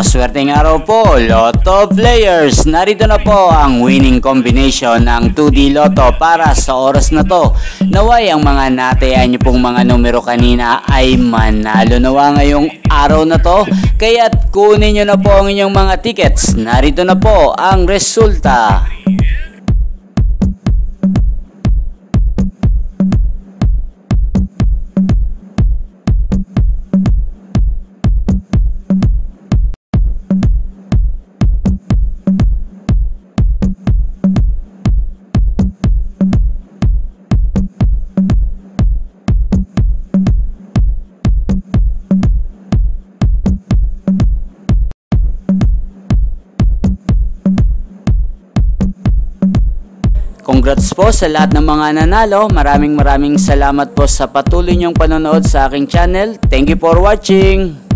Maswerteng araw po, Lotto Players. Narito na po ang winning combination ng 2D Lotto para sa oras na to. Naway ang mga natayan niyo pong mga numero kanina ay manalo nawa ngayong araw na to. Kaya't kunin niyo na po ang inyong mga tickets. Narito na po ang resulta. Congrats po sa lahat ng mga nanalo. Maraming maraming salamat po sa patuloy niyong panonood sa aking channel. Thank you for watching.